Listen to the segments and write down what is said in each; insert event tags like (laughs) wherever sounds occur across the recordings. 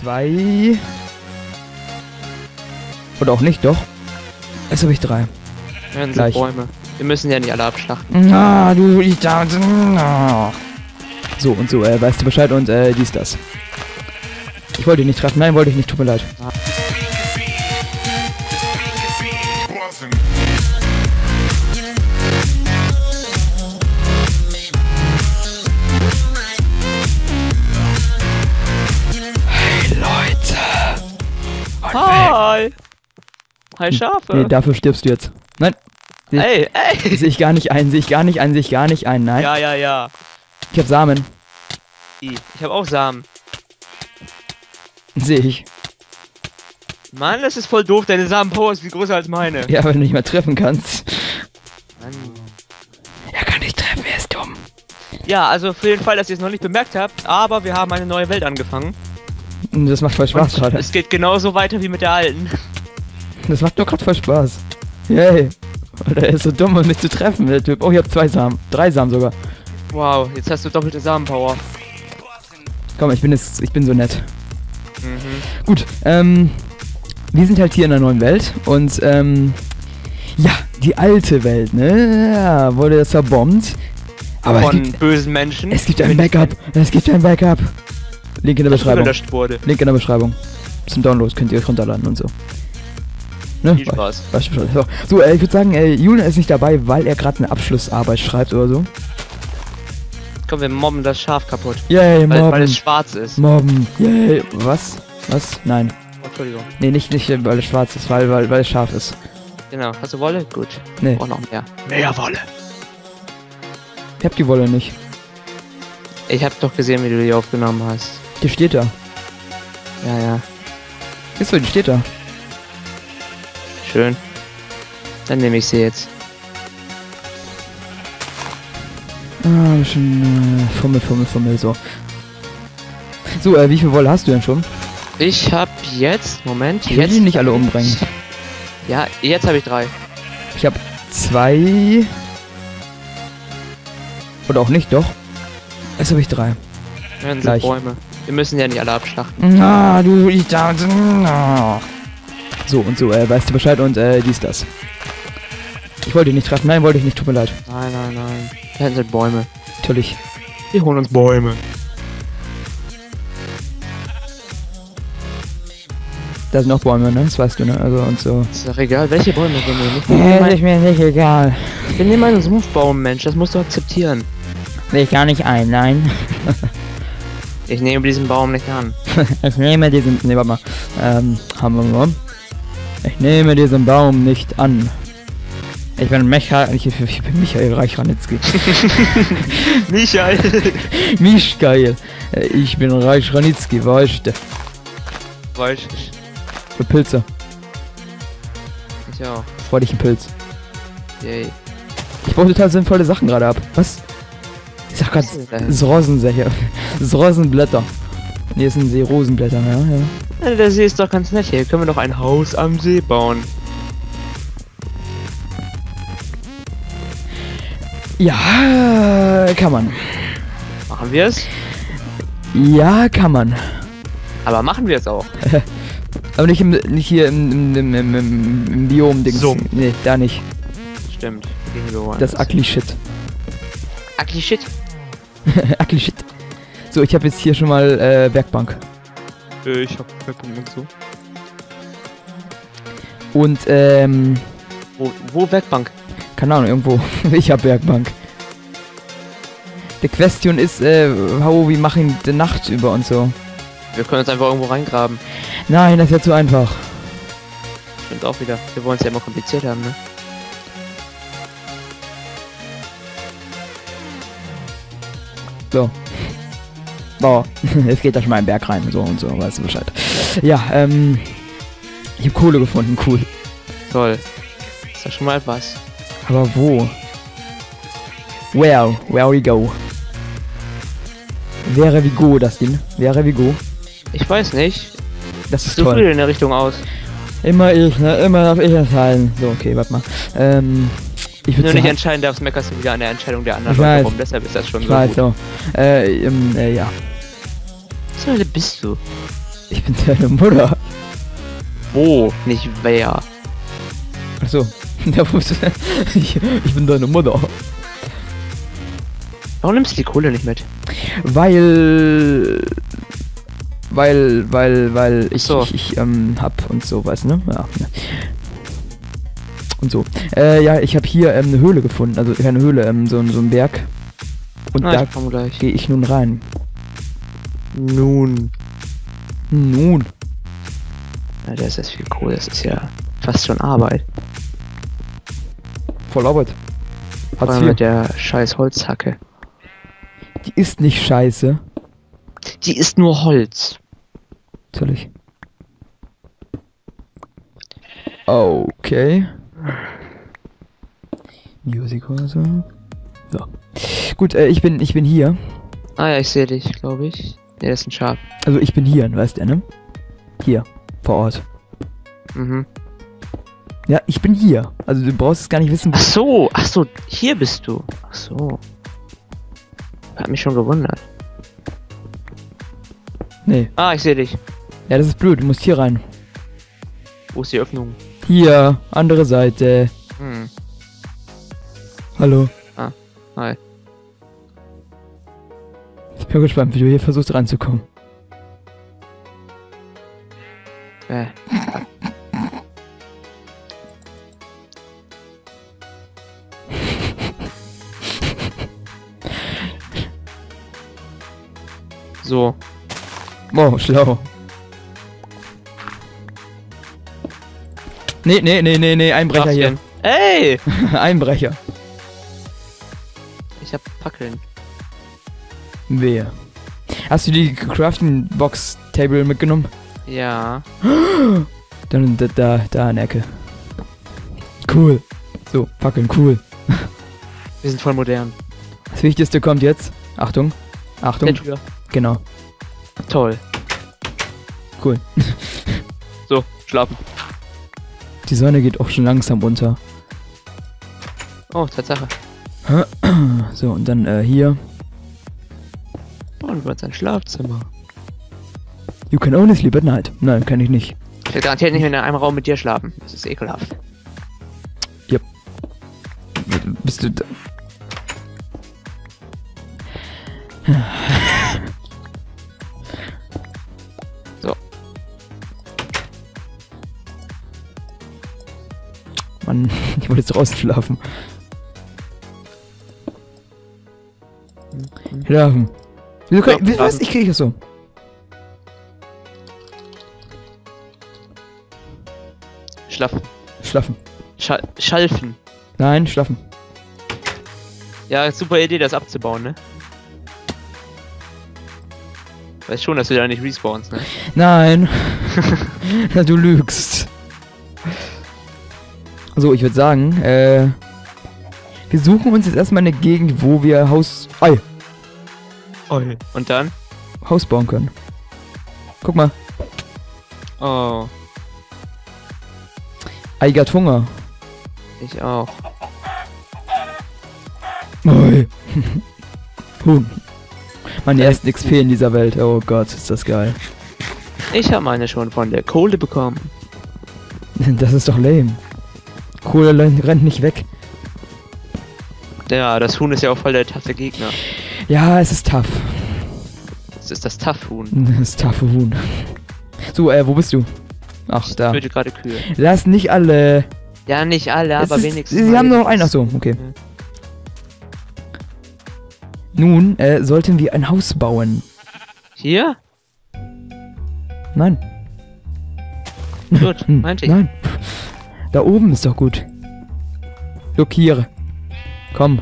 zwei. Oder auch nicht, doch. Jetzt habe ich drei. Hören Gleich. Bäume. Wir müssen ja nicht alle abschlachten. Ah, du, ich da. ah. So und so, äh, weißt du Bescheid und äh, dies, das. Ich wollte dich nicht treffen, nein, wollte ich nicht, tut mir leid. Hey Hi! Hi Schafe! Nee, dafür stirbst du jetzt. Nein, ey, ey! sehe ich gar nicht ein, sehe ich gar nicht ein, sehe ich gar nicht ein, nein. Ja, ja, ja. Ich hab Samen. Ich habe auch Samen. sehe ich. Mann, das ist voll doof. Deine Samenpower ist viel größer als meine. Ja, wenn du nicht mehr treffen kannst. Mann. Er kann nicht treffen, er ist dumm. Ja, also für den Fall, dass ihr es noch nicht bemerkt habt, aber wir haben eine neue Welt angefangen. Und Das macht voll Spaß gerade. Es geht genauso weiter wie mit der alten. Das macht doch gerade voll Spaß. Yay. Alter, er ist so dumm, um mich zu treffen, der Typ. Oh, ich hab zwei Samen. Drei Samen sogar. Wow, jetzt hast du doppelte Samenpower. Komm, ich bin jetzt, ich bin so nett. Mhm. Gut, ähm, wir sind halt hier in der neuen Welt und, ähm, ja, die alte Welt, ne, ja, wurde jetzt zerbombt. Aber es Von gibt, bösen Menschen. es gibt ein Backup, es gibt ein Backup. Link in der das Beschreibung. wurde. Link in der Beschreibung. Zum Download könnt ihr euch runterladen und so. Ne? Viel Spaß. Du Bescheid. So, äh, ich würde sagen, äh, Julian ist nicht dabei, weil er gerade eine Abschlussarbeit schreibt oder so. Komm, wir mobben das Schaf kaputt. Yay, Weil, weil mobben. es schwarz ist. Mobben. Yay. Was? Was? Nein. Entschuldigung. Nee, nicht, nicht äh, weil es schwarz ist, weil, weil, weil es scharf ist. Genau. Hast du Wolle? Gut. Nee, Oh, noch mehr. Mehr Wolle. ich hab die Wolle nicht. Ich hab doch gesehen, wie du die aufgenommen hast. Die steht da. Ja, ja. Ist so, die steht da. Schön. Dann nehme ich sie jetzt. Ah, bisschen äh, Fummel, Fummel, Fummel, so. So, äh, wie viel Wolle hast du denn schon? Ich hab jetzt, Moment, Ich will jetzt. die nicht alle umbringen. Ja, jetzt habe ich drei. Ich habe zwei. Oder auch nicht, doch. Jetzt habe ich drei. Hören Sie Gleich. Bäume. Wir müssen ja nicht alle abschlachten. Ah, du, ich da. So und so, äh, weißt du Bescheid und äh, dies, das. Ich wollte dich nicht treffen, nein, wollte ich nicht, tut mir leid. Nein, nein, nein. Hören Sie Bäume. Natürlich. Wir holen uns Bäume. Da sind auch Bäume, ne? Das weißt du, ne? Also und so. Ist doch egal, welche Bäume wir nehmen. Ist mir nicht egal. ich nehme einen Sumpfbaum, Mensch. Das musst du akzeptieren. Sehe ich gar nicht ein, nein. (laughs) Ich nehme diesen Baum nicht an. (laughs) Ich nehme diesen. Ne, warte mal. Ähm, haben wir mal. Ich nehme diesen Baum nicht an. Ich bin Michael. Ich, ich bin Michael Reichranitzky. (laughs) Michael. (laughs) Mich geil. Äh, Ich bin Reichranitzky, weißt du. Weiß ich. Für Pilze. Ich auch. Freu dich ein Pilz. Yay. Ich baue total sinnvolle Sachen gerade ab. Was? Ich sag grad Was ist denn das? das ist Rosensäche. Das ist Rosenblätter. Das sind die Rosenblätter, ja, ja. Ja, der See ist doch ganz nett. Hier können wir doch ein Haus am See bauen. Ja, kann man. Machen wir es? Ja, kann man. Aber machen wir es auch. (laughs) Aber nicht, im, nicht hier im, im, im, im, Biom-Dings. Sumpf. Nee, da nicht. Stimmt. Das ist ugly shit. Ugly Shit. (laughs) ugly shit. So, ich habe jetzt hier schon mal äh, Werkbank. Äh, ich hab Werkbank und so. Und, ähm, Wo, wo Werkbank? keine Ahnung, irgendwo. (laughs) ich hab Werkbank. Die Question ist, äh, how wir machen die Nacht über und so. Wir können uns einfach irgendwo reingraben. Nein, das ist ja zu einfach. Stimmt auch wieder. Wir wollen es ja immer kompliziert haben, ne? So. Boah, (laughs) jetzt geht da schon mal ein Berg rein, so und so, weißt du Bescheid. Ja, ähm, ich habe Kohle gefunden, cool. Toll. Ist ja schon mal etwas. Aber wo? Where? Where we go? Wäre wie go das Ding? Wäre wie go? Ich weiß nicht. Das ist Du toll. in der Richtung aus. Immer ich, ne? Immer darf ich entscheiden. So, okay, warte mal. Ähm, ich würde nicht entscheiden darfst, meckerst du wieder an der Entscheidung der anderen Leute rum. Deshalb ist das schon ich so weiß gut. so. Äh, ähm, äh, ja. Was Hölle bist du? Ich bin deine Mutter. Wo? Nicht wer. Achso. (laughs) Ich, ich bin deine Mutter. Warum nimmst du die Kohle nicht mit? Weil. Weil, weil, weil ich, So. ich, ich ähm, hab und so, weißt du, ne? Ja. Und so. Äh, ja, ich habe hier ähm, eine Höhle gefunden. Also keine Höhle, ähm, so, ein- so ein Berg. Und Ah, da ich komm gleich. gehe ich nun rein. Nun. Nun. Ja, das ist viel Kohle. Das ist ja fast schon Arbeit. Voll Arbeit. Vor allem IV. mit der scheiß Holzhacke. Die ist nicht scheiße. Die ist nur Holz. Natürlich. Okay. Music also. Ja. Gut, äh, ich bin ich bin hier. Ah ja, ich sehe dich, glaube ich. Ne, das ist ein Schaf. Also ich bin hier, weißt du, ne? Hier, vor Ort. Mhm. Ja, ich bin hier. Also du brauchst es gar nicht wissen. Ach so, ach so, hier bist du. Ach so. Hat mich schon gewundert. Nee. Ah, ich sehe dich. Ja, das ist blöd. Du musst hier rein. Wo ist die Öffnung? Hier, andere Seite. Hm. Hallo. Hi. Ich bin gespannt, wie du hier versuchst reinzukommen. Äh. (laughs) So. Wow, schlau. Nee, nee, nee, nee, nee, Einbrecher hier. Raffchen. Ey! (laughs) Einbrecher. Ich hab Fackeln. Wer? Hast du die Crafting Box Table mitgenommen? Ja. (gasps) Dann da, da, da in der Ecke. Cool. So, Fackeln, cool. (laughs) Wir sind voll modern. Das Wichtigste kommt jetzt. Achtung. Achtung. Tür. Genau. Toll. Cool. So, schlafen. Die Sonne geht auch schon langsam unter. Oh, Tatsache. (clears throat) So, und dann äh, hier. Oh, du hast ein Schlafzimmer. You can only sleep at night. Nein, kann ich nicht. Ich will garantiert nicht mehr in einem Raum mit dir schlafen. Das ist ekelhaft. Bist du da? Mann, (laughs) ich wollte jetzt draußen schlafen. Schlafen. Wieso kann ich, was? Ich kriege das so. Schlafen. Schlafen. Schal Schalfen. Nein, schlafen. Ja, super Idee, das abzubauen, ne? Weiß schon, dass du da nicht respawnst, ne? Nein. Na, (laughs) (laughs) du lügst. So, ich würde sagen, äh, wir suchen uns jetzt erstmal eine Gegend, wo wir Haus, Ei, Und dann? Haus bauen können. Guck mal, Oh, Ei hat Hunger. ich auch. Ei. Huhn. (laughs) Meine ersten XP in dieser Welt. Oh Gott, ist das geil. Ich habe meine schon von der Kohle bekommen. (laughs) Das ist doch lame. Kohle rennt nicht weg. Ja, das Huhn ist ja auch voll der taffe Gegner. Ja, es ist tough. Das ist das Tough-Huhn. (laughs) Das ist taffe Huhn. So, äh, wo bist du? Ach, Ich da. töte gerade Kühe. Lass nicht alle. Ja, nicht alle, Es aber ist, wenigstens. Sie haben nur noch einen. Ach so, okay. Ja. Nun, äh, sollten wir ein Haus bauen. Hier? Nein. Gut, Hm, meinte ich. Nein. Da oben ist doch gut. Look hier. Komm.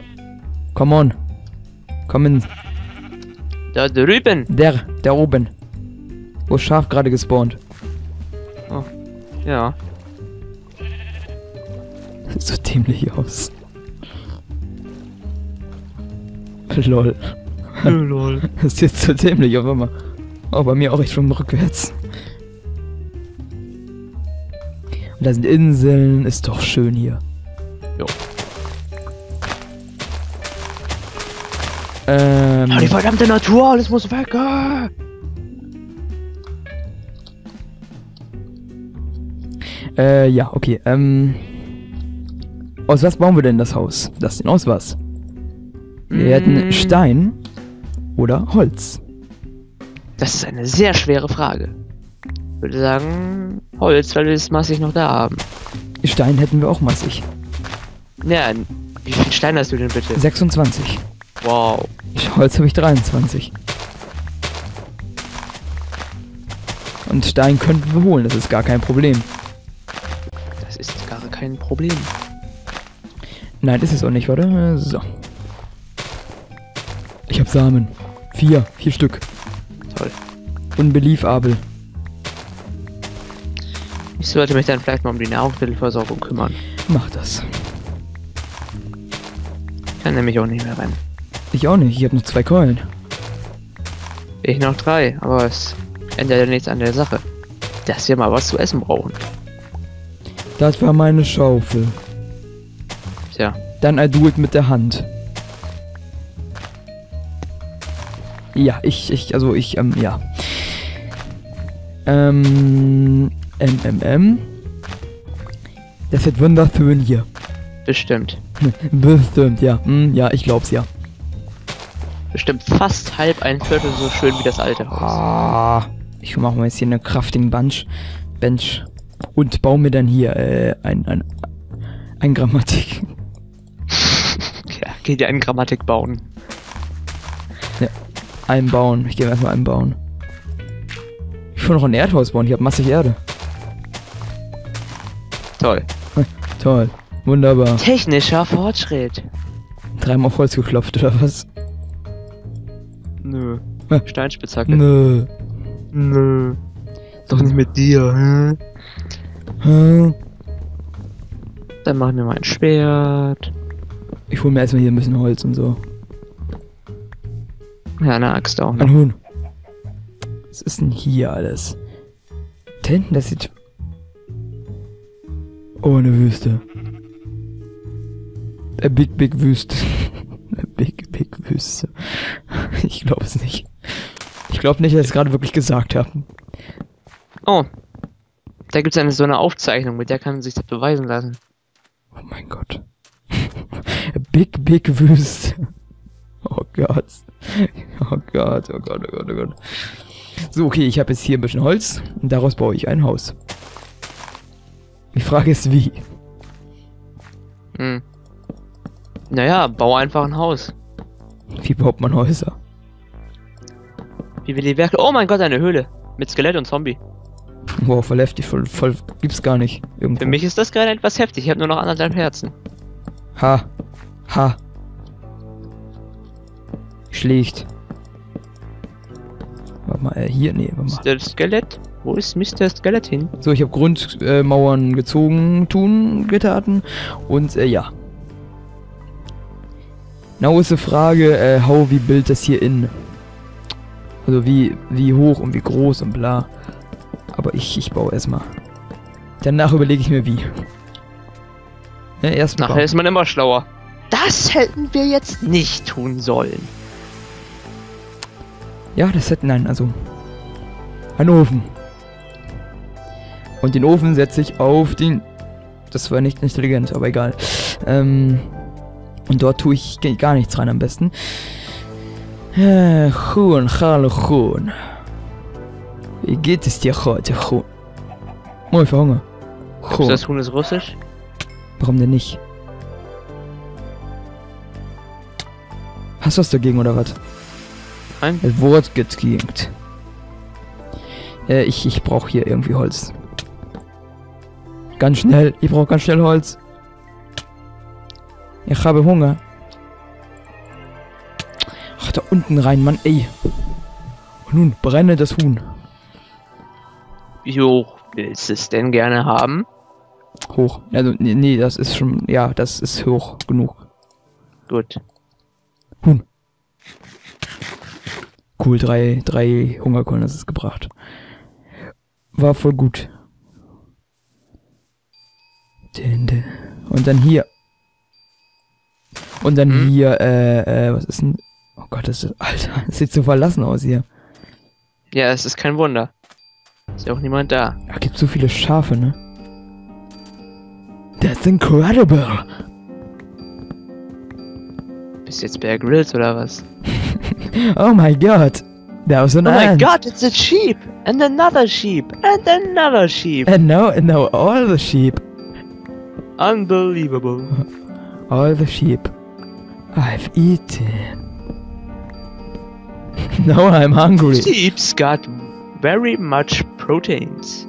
Come on. Komm in. Da drüben. Der, der oben. Wo ist Schaf gerade gespawnt. Ja. Das sieht so dämlich aus. Lol. Lol. (laughs) Das sieht so dämlich auf einmal. Oh, bei mir auch echt schon rückwärts. Da sind Inseln. Ist doch schön hier. Jo. Ähm. Oh, die verdammte Natur, alles muss weg. Ah. Äh, ja, okay. Ähm. Aus was bauen wir denn das Haus? Das denn aus was? Wir hätten Mm, Stein oder Holz. Das ist eine sehr schwere Frage. Ich würde sagen Holz, weil wir es massig noch da haben. Stein hätten wir auch massig. Ja, wie viel Stein hast du denn bitte? 26. Wow. Holz habe ich 23. Und Stein könnten wir holen, das ist gar kein Problem. Das ist gar kein Problem. Nein, ist es auch nicht, oder? So. Ich habe Samen. Vier. Vier Stück. Toll. Unbelievabel. Ich sollte mich dann vielleicht mal um die Nahrungsmittelversorgung kümmern. Mach das. Kann nämlich auch nicht mehr rennen. Ich auch nicht. Ich habe nur zwei Keulen. Ich noch drei, aber es ändert ja nichts an der Sache. Dass wir mal was zu essen brauchen. Das war meine Schaufel. Tja, Dann I do it mit der Hand. Ja, ich, ich, also ich, ähm, ja. Ähm, MMM. Das wird wunderschön hier. bestimmt. (laughs) Bestimmt, ja. Hm, ja, ich glaub's ja. Bestimmt fast halb ein Viertel so schön wie das alte Haus. Ah, ich mache mal jetzt hier eine Crafting Bench. Bench. Und baue mir dann hier, äh, ein, ein, ein Grammatik. (laughs) Ja, geht ja in Grammatik bauen. Einbauen. Ich gehe erstmal einbauen. Ich will noch ein Erdhaus bauen. Ich habe massig Erde. Toll. Toll. Wunderbar. Technischer Fortschritt. Dreimal auf Holz geklopft, oder was? Nö. Hä? Steinspitzhacke. Nö. Nö. Doch nicht mit dir, hä? Hm. Dann machen wir mal ein Schwert. Ich hole mir erstmal hier ein bisschen Holz und so. Ja, eine Axt auch noch. Ein Huhn. Was ist denn hier alles? Da hinten, das sieht... Oh, eine Wüste. A big, big Wüste. (laughs) A big, big Wüste. Ich glaube es nicht. Ich glaube nicht, dass ich es gerade wirklich gesagt habe. Oh. Da gibt's eine so eine Aufzeichnung, mit der kann sich das beweisen lassen. Oh mein Gott. A (laughs) big, big Wüste. Oh Gott. Oh Gott, oh Gott, oh Gott, oh Gott. So, okay, ich habe jetzt hier ein bisschen Holz und daraus baue ich ein Haus. Die Frage ist wie. Hm. Naja, bau einfach ein Haus. Wie baut man Häuser? Wie will die Werke. Oh mein Gott, eine Höhle. Mit Skelett und Zombie. Wow, voll heftig, voll, voll gibt's gar nicht. Irgendwo. Für mich ist das gerade etwas heftig. Ich habe nur noch anderthalb Herzen. Ha. Ha. Schlägt. Warte mal, äh, hier, nee, warte mal. Mr. Skelett? Wo ist Mr. Skelett hin? So, ich habe Grundmauern äh, gezogen, tun, getaten und äh, ja. Now ist die Frage, äh, how wie build das hier in? Also wie, wie hoch und wie groß und bla. Aber ich, ich baue erstmal. Danach überlege ich mir wie. Ja, erstmal. Nachher ist man immer schlauer. Das hätten wir jetzt nicht tun sollen. Ja, das hätte, nein, also. Ein Ofen. Und den Ofen setze ich auf den. Das war nicht intelligent, aber egal. Ähm, und dort tue ich gar nichts rein am besten. Äh, Huhn, hallo Huhn. Wie geht es dir heute, Huhn? Oh, ich verhungere. Huhn. das Huhn ist russisch? Warum denn nicht? Hast du was dagegen oder was? Nein? Das Wort geht gegend. Äh, ich, ich brauche hier irgendwie Holz. Ganz schnell. Ich brauche ganz schnell Holz. Ich habe Hunger. Ach, da unten rein, Mann, ey. Und nun, brenne das Huhn. Wie hoch willst du es denn gerne haben? Hoch. Also, nee, nee, das ist schon, ja, das ist hoch genug. Gut. Huhn. Cool, drei, drei Hungerkeulen hast es gebracht. War voll gut. Tinte. Und dann hier. Und dann hm. hier, äh, äh, was ist denn? Oh Gott, das ist, (laughs) Alter, das sieht so verlassen aus hier. Ja, es ist kein Wunder. Ist ja auch niemand da. Da gibt so viele Schafe, ne? That's incredible! Bist jetzt Bear Grylls oder was? (laughs) oh my god! That was an Oh ant. my god, it's a sheep! And another sheep! And another sheep! And now, and now all the sheep! Unbelievable. All the sheep I've eaten. (laughs) now I'm hungry. Sheep's got very much proteins.